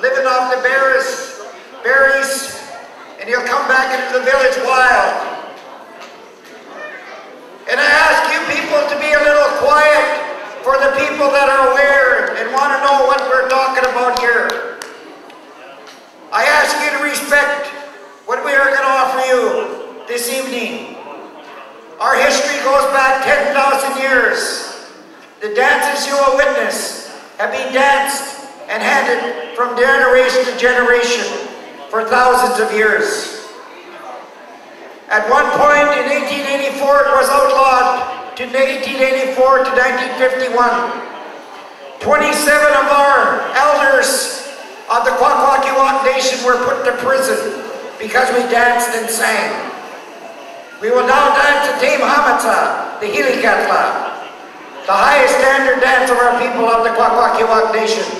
living off the berries, berries, and he'll come back into the village wild. And I ask you people to be a little quiet for the people that are aware and want to know what we're talking about here. I ask you to respect what we are going to offer you this evening. Our history goes back 10,000 years. The dances you will witness have been danced and handed from generation to generation for thousands of years. At one point in 1884 it was outlawed to 1884 to 1951. 27 of our elders of the Kwakwaka'wakw Nation were put to prison because we danced and sang. We will now dance the Tame Hamatsa, the Hilikatla, the highest standard dance of our people of the Kwakwaka'wakw Nation.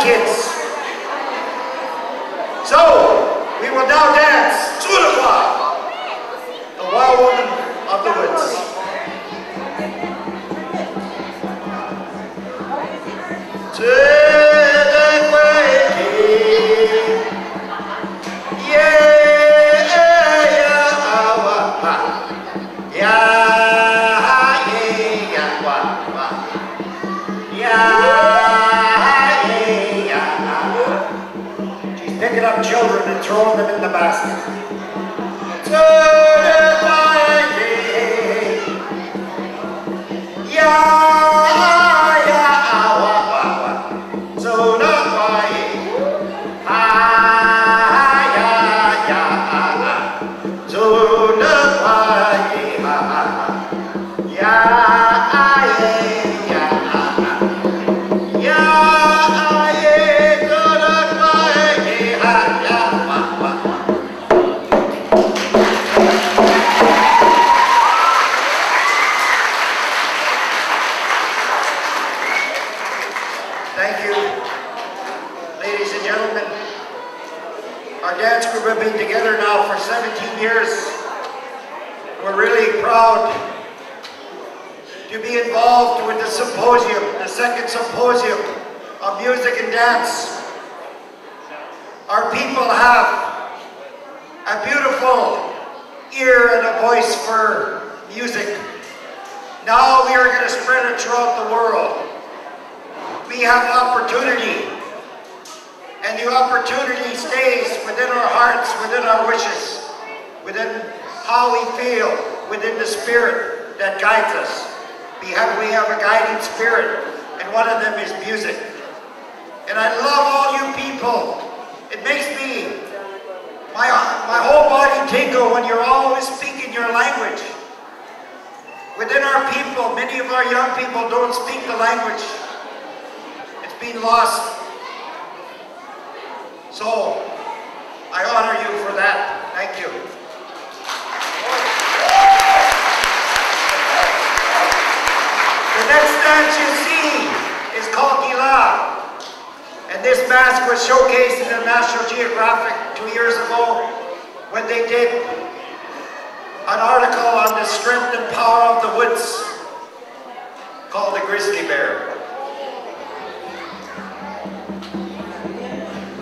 kids. us. We have, we have a guiding spirit, and one of them is music. And I love all you people. It makes me, my, my whole body tingle when you're always speaking your language. Within our people, many of our young people don't speak the language. It's been lost. So, I honor you for that. Thank you. next dance you see is called And this mask was showcased in the National Geographic two years ago when they did an article on the strength and power of the woods called the grizzly bear.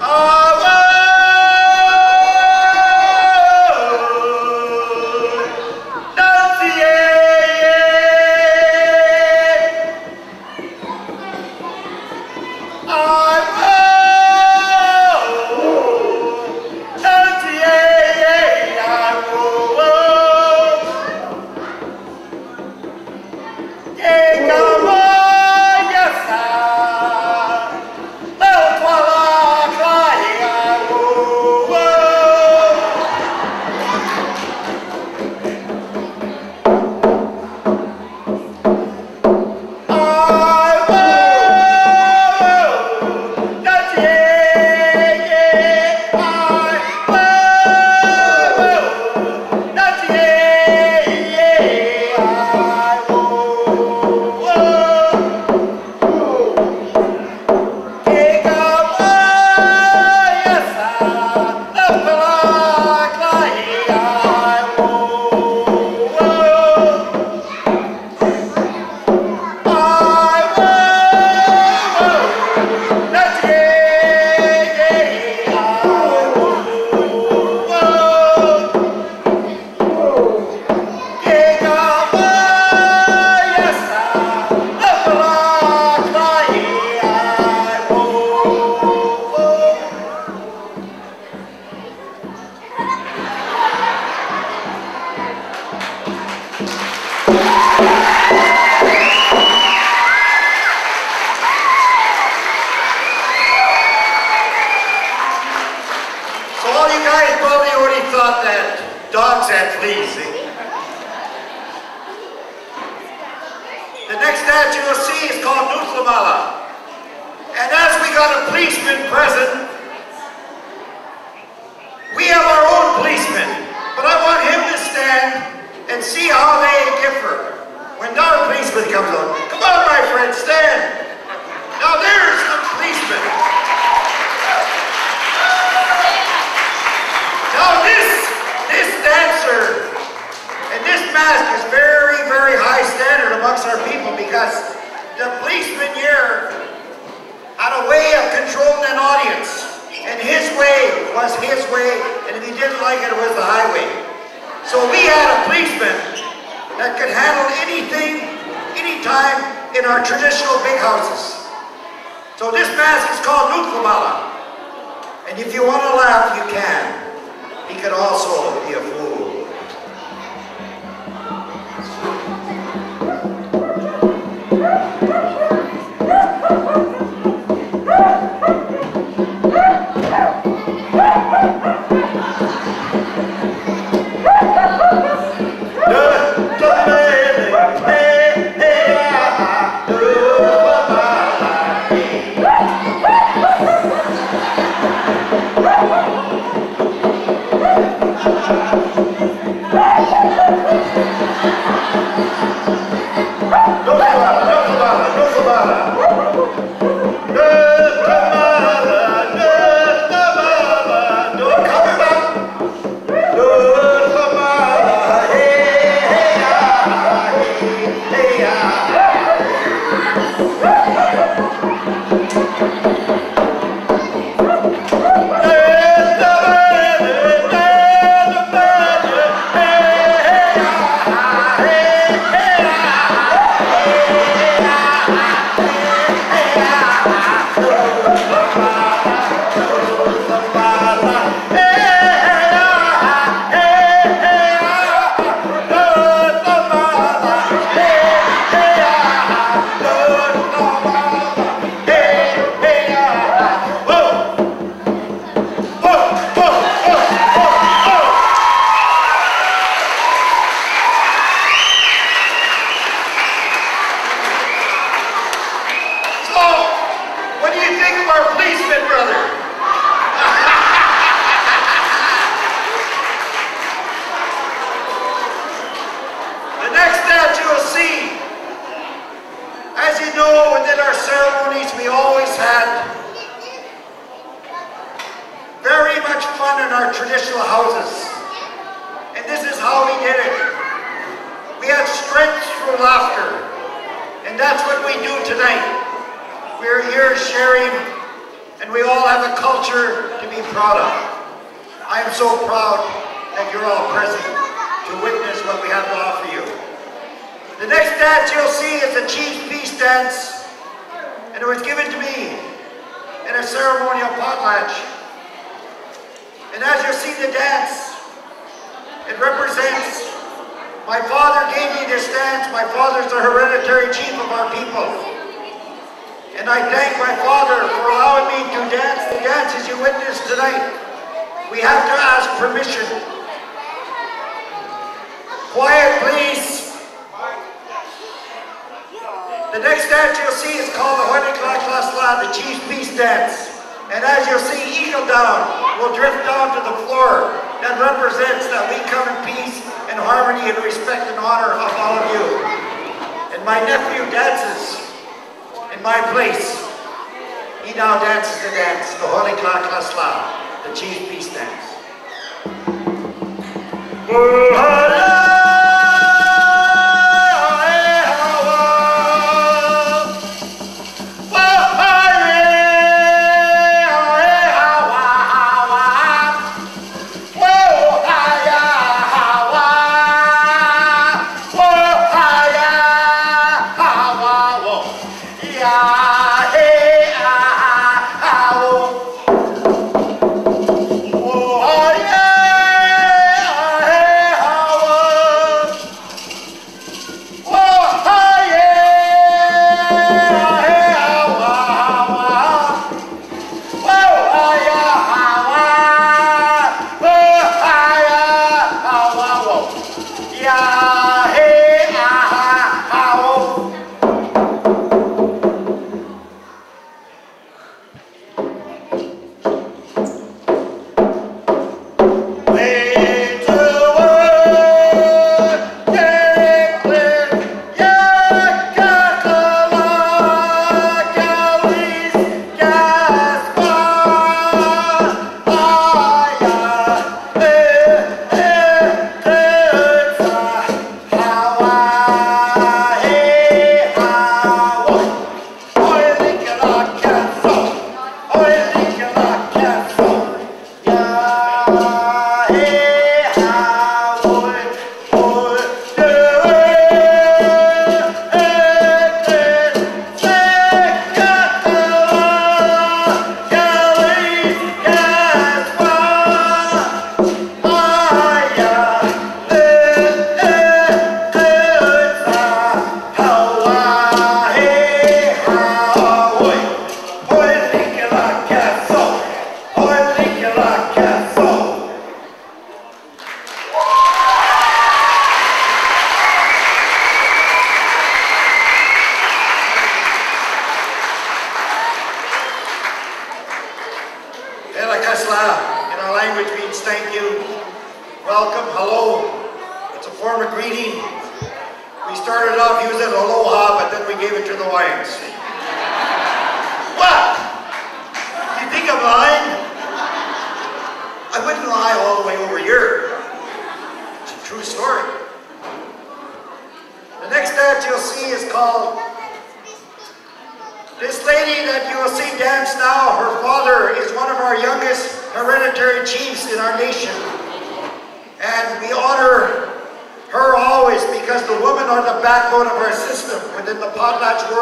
Oh, proud of. I am so proud that you're all present to witness what we have to offer you. The next dance you'll see is the Chief's Peace Dance, and it was given to me in a ceremonial potlatch. And as you see the dance, it represents, my father gave me this dance, my father's the hereditary chief of our people. And I thank my father for allowing me to dance the dances you witnessed tonight. We have to ask permission. Quiet, please. The next dance you'll see is called the Honikla Klasla, the Chief's Peace Dance. And as you'll see, Eagle Down will drift down to the floor. That represents that we come in peace and harmony and respect and honor of all of you. And my nephew dances my place. He now dances the dance, the Holy Kla Klasla, the Chief Peace Dance. Oh,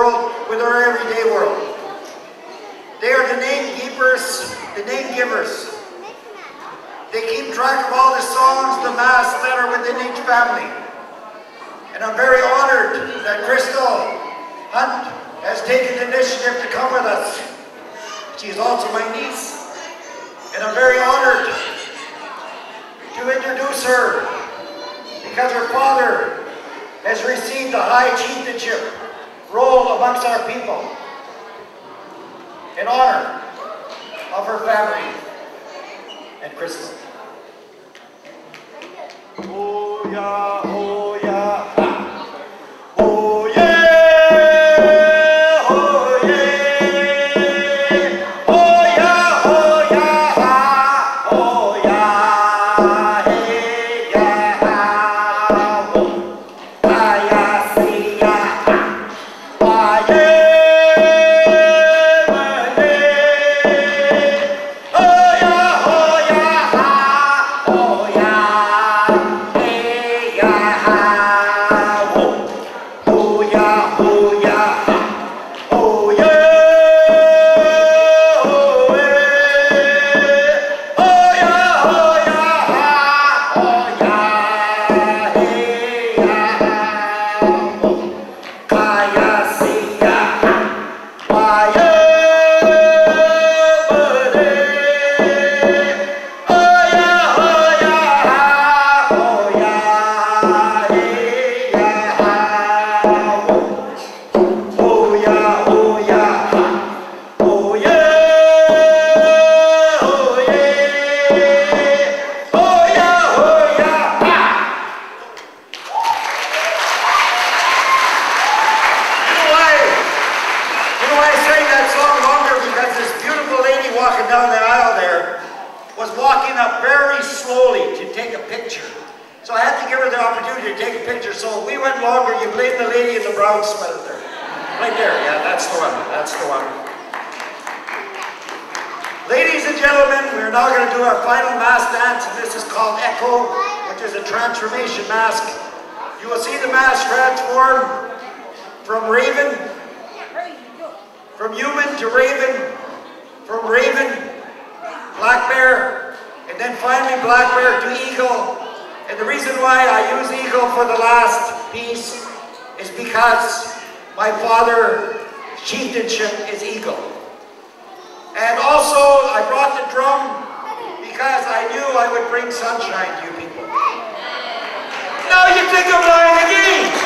world, within our everyday world. They are the name keepers, the name givers. They keep track of all the songs, the mass that are within each family. And I'm very honored that Crystal Hunt has taken the initiative to come with us. She is also my niece, and I'm very honored to introduce her because her father has received the high chieftainship role amongst our people in honor of her family and Crystal. Oh yeah, oh was walking up very slowly to take a picture. So I had to give her the opportunity to take a picture. So we went longer. You blame the lady in the brown sweater there. Right there. Yeah, that's the one. That's the one. Ladies and gentlemen, we're now going to do our final mask dance. And this is called Echo, which is a transformation mask. You will see the mask transform from raven, from human to raven, from raven black bear, and then finally black bear to eagle. And the reason why I use eagle for the last piece is because my father's chieftainship is eagle. And also, I brought the drum because I knew I would bring sunshine to you people. Now you think of Lion again?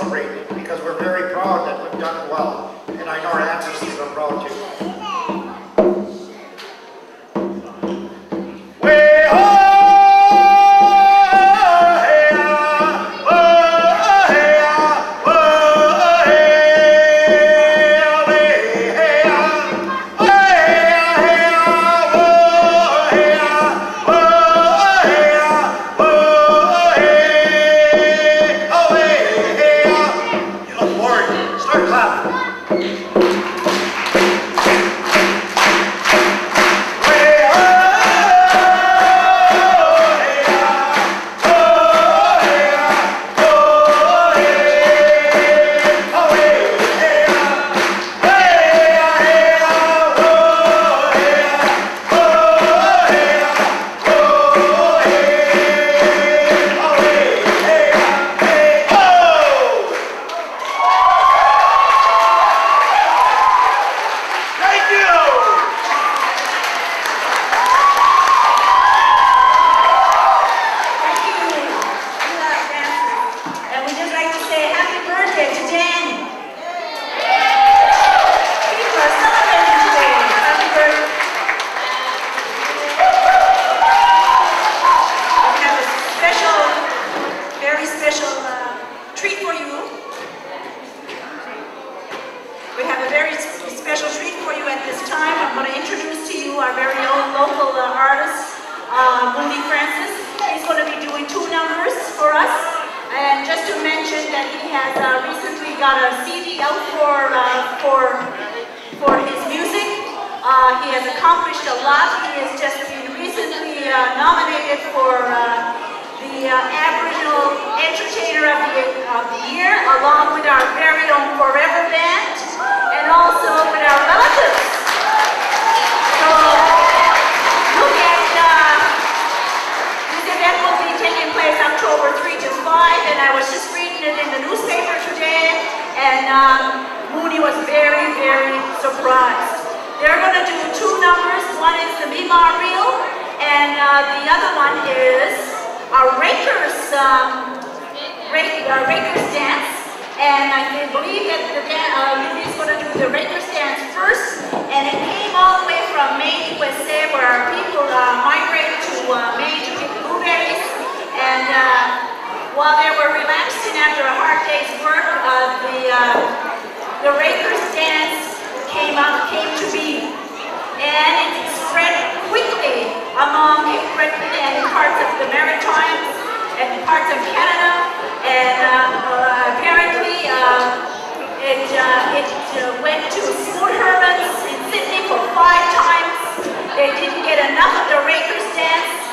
Celebrate because we're very proud that we've done well, and I know our ancestors are proud too. Our very own local uh, artist, uh, Moody Francis. He's going to be doing two numbers for us. And just to mention that he has uh, recently got a CD out for, uh, for, for his music. Uh, he has accomplished a lot. He has just been recently uh, nominated for the Aboriginal Entertainer of the, of the Year, along with our very own Forever Band, and also with our relatives. So, look at, uh, this event will be taking October 3 to 5, and I was just reading it in the newspaper today, and um, Mooney was very, very surprised. They're going to do two numbers. One is the Mimar Reel, and uh, the other one is our Rakers, um, Rak- Rakers dance. And I believe that the uh, he's going to do the Rakers dance first, and it came all the way from Maine, USA, where people uh, migrated to uh, Maine. And uh, while they were relaxing after a hard day's work, uh, the uh, the Rakers dance came out, came to be, and it spread quickly among Britain and parts of the Maritimes and parts of Canada, and uh, uh, apparently uh, it uh, it went to Spoon Herman's in Sydney for five times. They didn't get enough of the Rakers dance,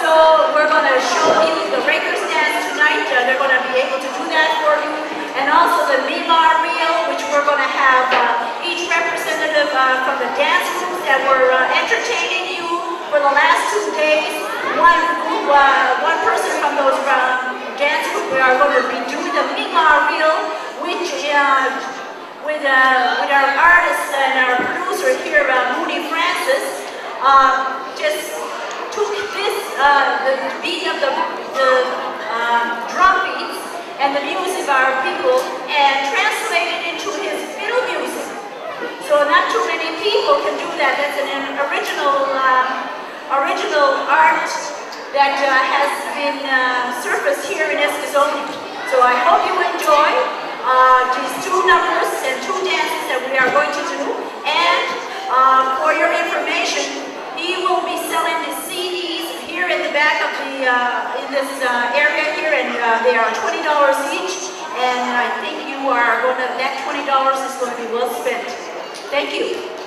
so we're going to show you the Rakers dance tonight. Uh, they're going to be able to do that for you. And also the Mimar Reel, which we're going to have uh, each representative uh, from the dance that were uh, entertaining you for the last two days. One group, uh, one person from those uh, dance groups are going to be doing the Mimar Reel, which with, with our artist and our producer here, Moody Francis, just took this, uh, the, beat of the, the um, drum beats and the music of our people and translated into his fiddle music. So not too many people can do that. That's an, an original, um, original art that uh, has been uh, surfaced here in Eskasoni. So I hope you enjoy uh, these two numbers and two dances that we are going to do. And uh, for your information, he will be selling the CDs here in the back of the, uh, in this uh, area here, and uh, they are $20 each, and I think you are going to, that $20 is going to be well spent. Thank you.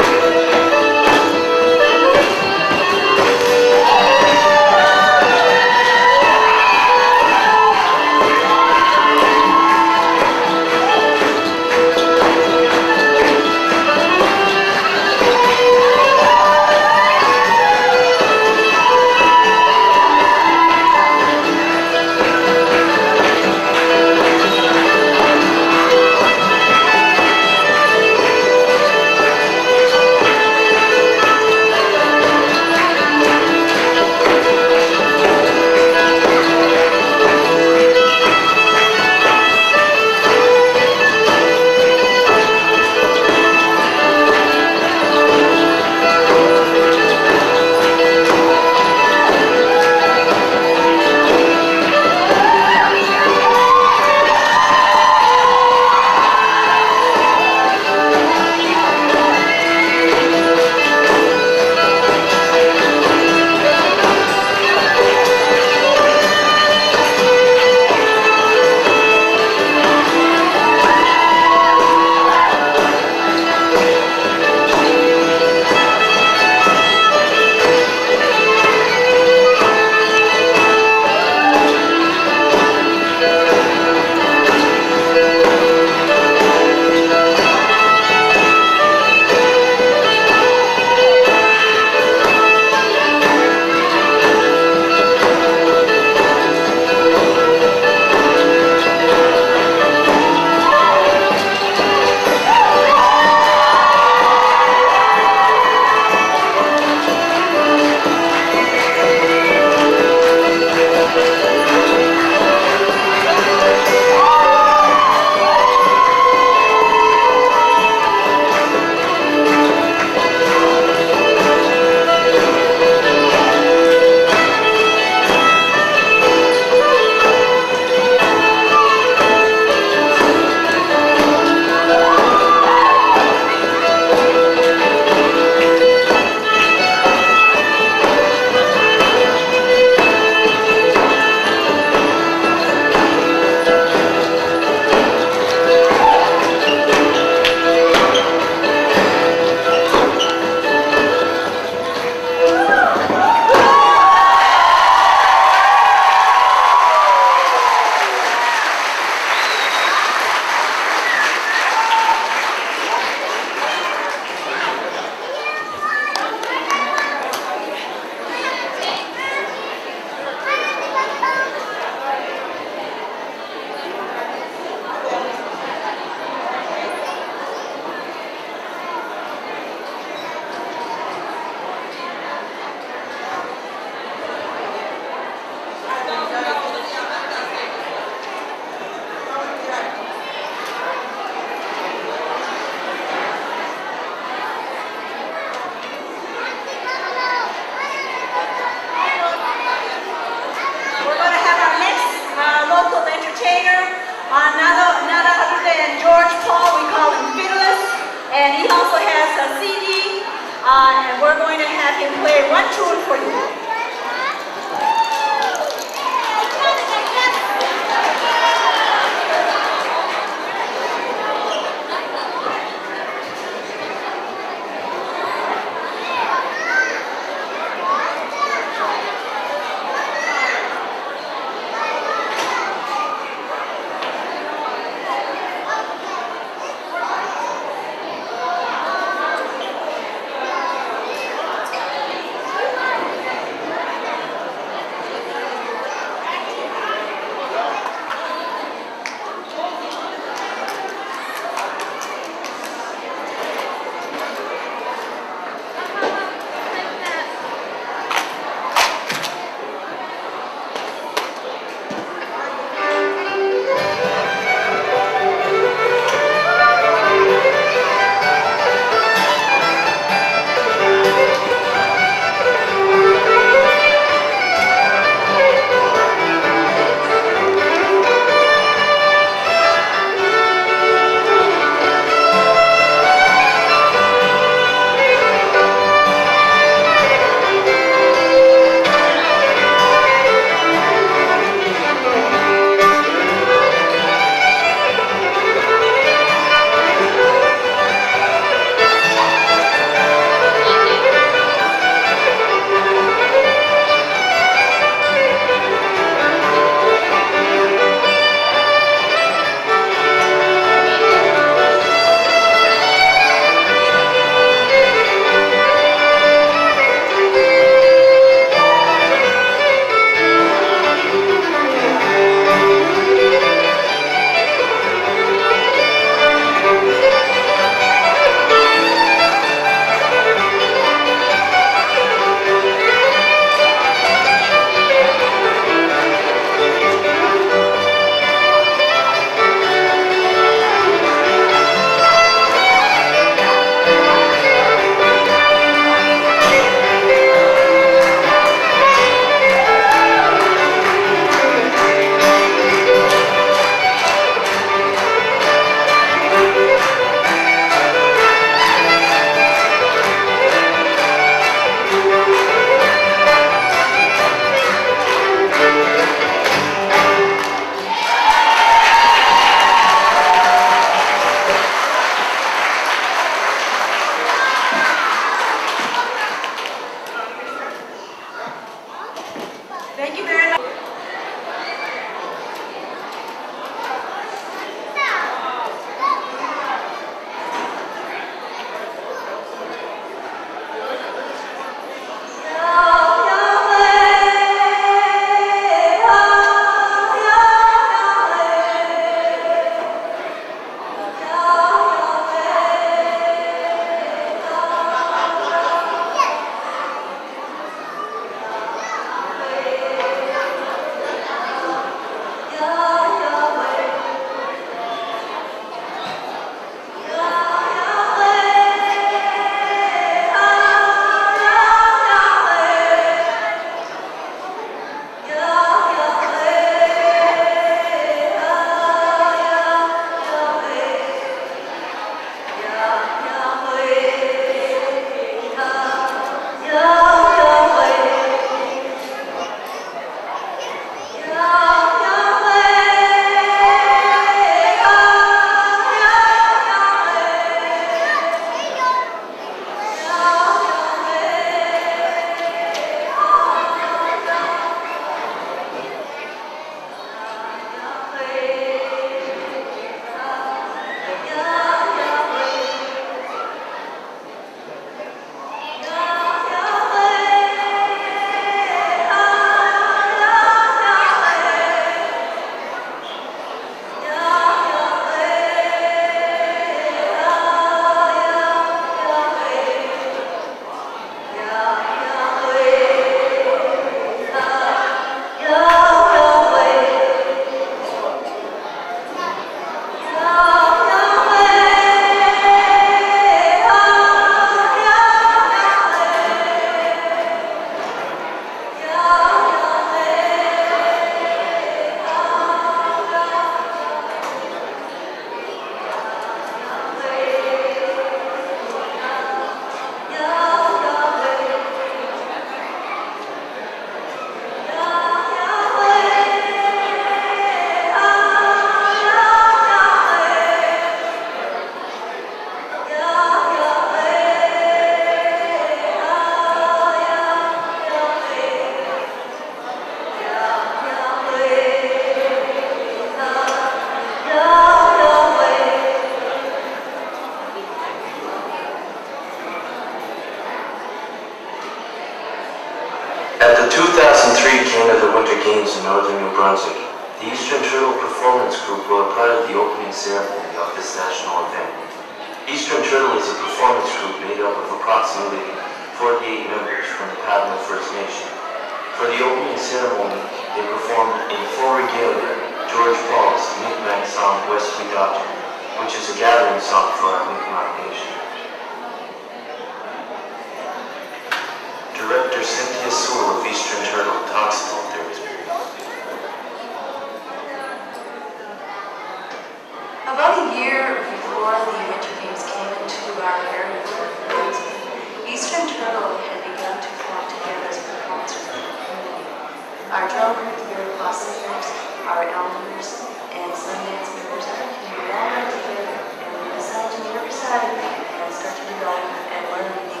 The Possum members, our elders, and Sundance members of our community all got together and we decided to meet every Saturday and start to develop and learn the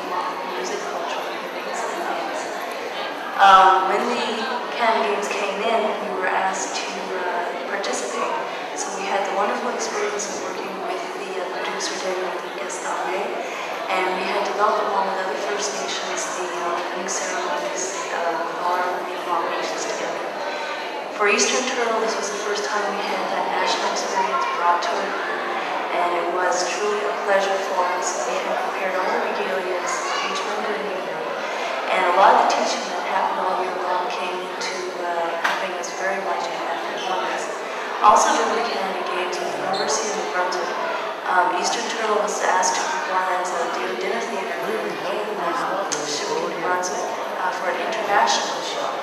music culture and um, when the Canada Games came in, we were asked to uh, participate. So we had the wonderful experience of working with the uh, producer Daniel Gastonde, and we had developed along with other First Nations the uh, opening ceremonies uh, with all our Mi'kmaq nations together. For Eastern Turtle, this was the first time we had that national experience brought to it, and it was truly a pleasure for us. We had prepared all the regalias, each member knew them, and a lot of the teaching that happened all year long came into uh, helping us very much in that performance. Also during the Canada Games with the University of New Brunswick, um, Eastern Turtle was asked to perform as David Dinner Theatre in New Brunswick uh, for an international show.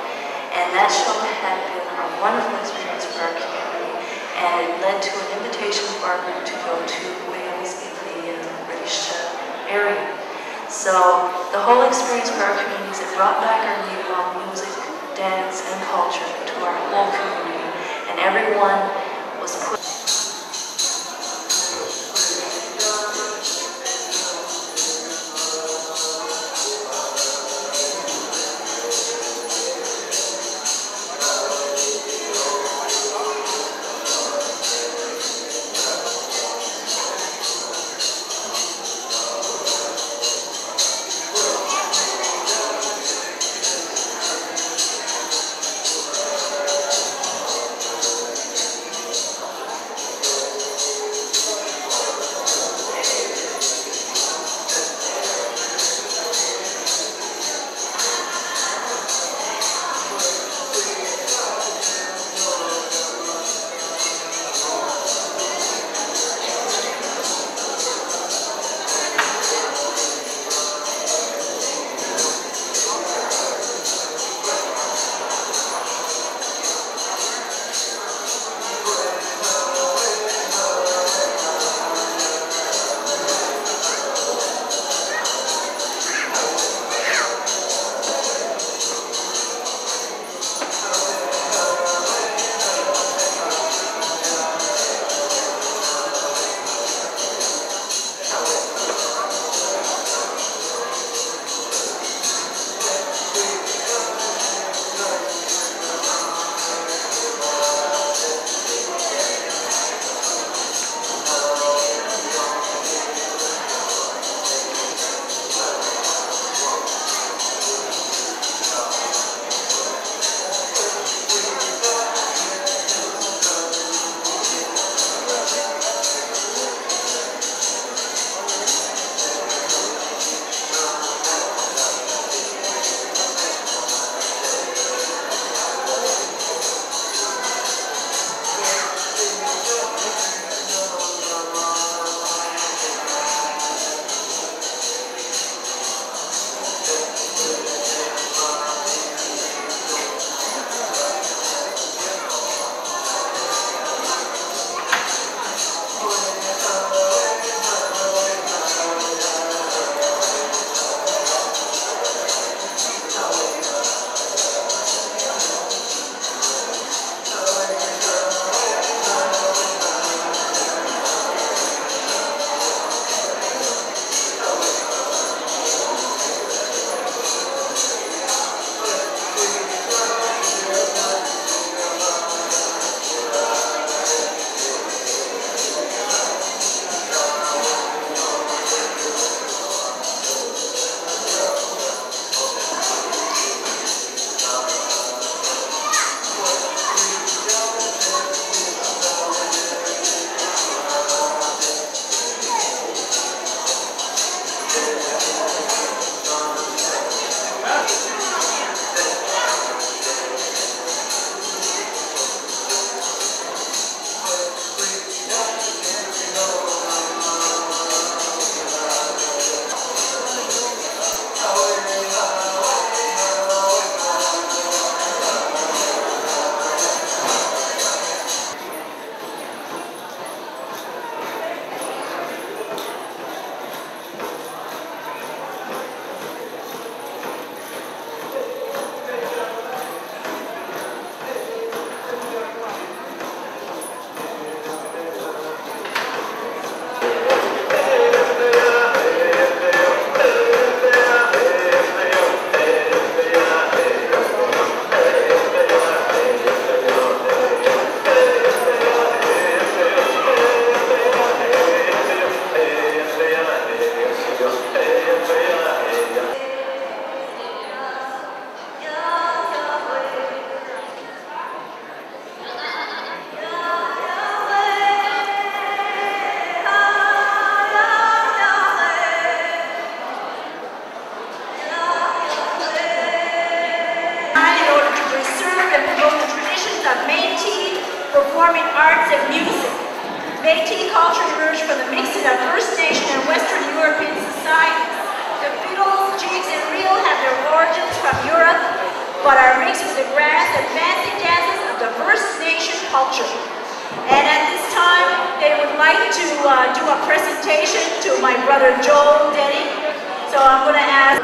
And that show had been a wonderful experience for our community and led to an invitation for our group to go to Wales in the uh, British area. So the whole experience for our communities, it brought back our Mi'kmaq music, dance, and culture to our whole community. And everyone was put performing arts and music. Métis culture emerged from the mixing of First Nation and Western European societies. The fiddles, jigs, and reel have their origins from Europe, but are mixed with the grass and fancy dances of the First Nation culture. And at this time, they would like to uh, do a presentation to my brother Joel Denny. So I'm going to ask...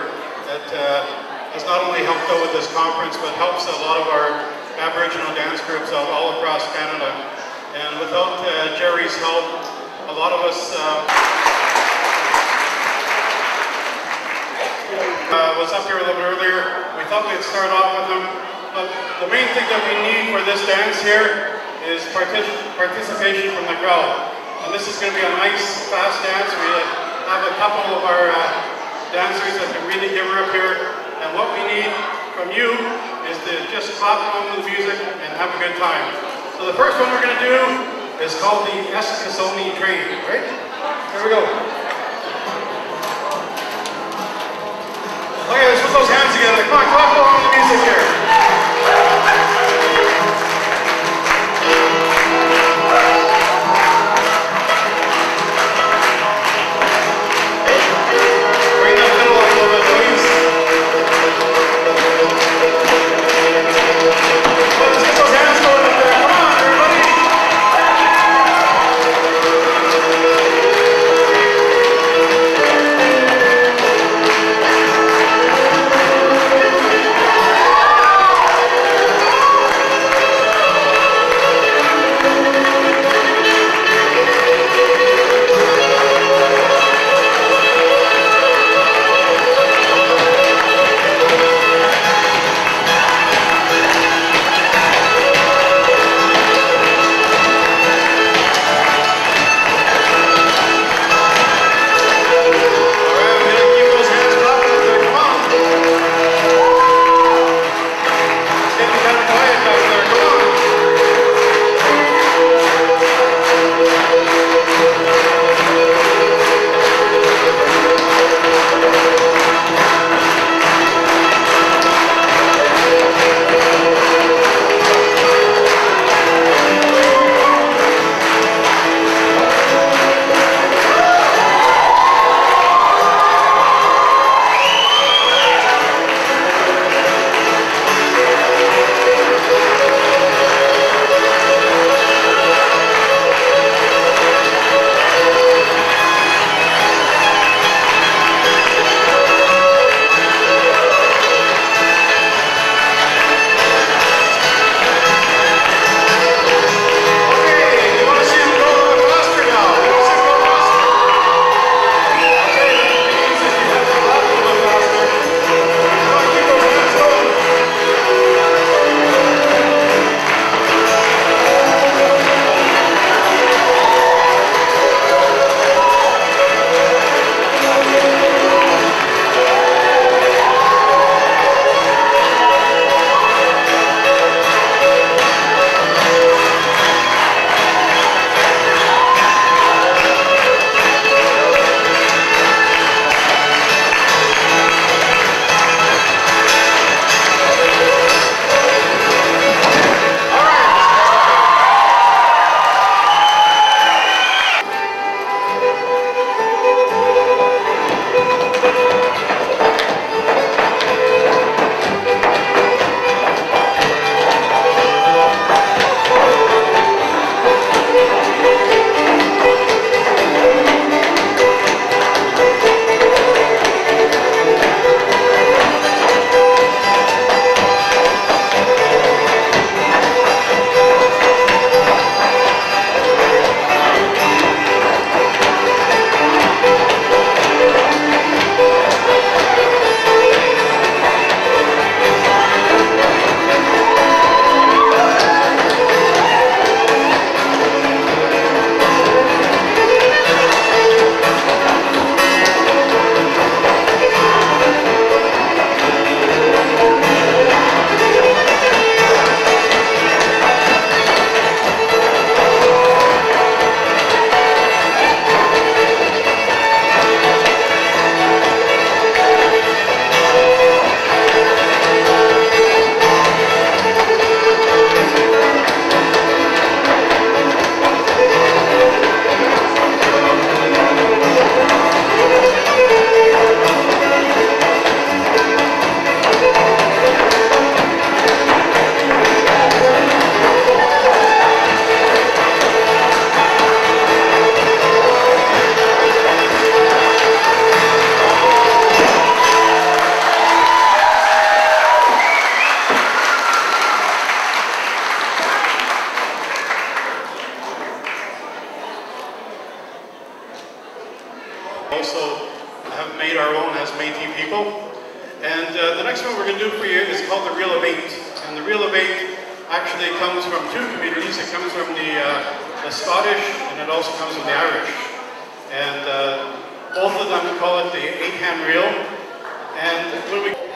That uh, has not only helped out with this conference, but helps a lot of our Aboriginal dance groups out all across Canada. And without uh, Jerry's help, a lot of us uh, uh, was up here a little bit earlier. We thought we'd start off with him, but the main thing that we need for this dance here is partic participation from the crowd. And this is going to be a nice, fast dance. We have a couple of our uh, dancers that can really give her up here. And what we need from you is to just clap along with the music and have a good time. So the first one we're going to do is called the Eskasoni Train, right? Here we go. Okay, let's put those hands together. Come on, clap along with the music here. And when we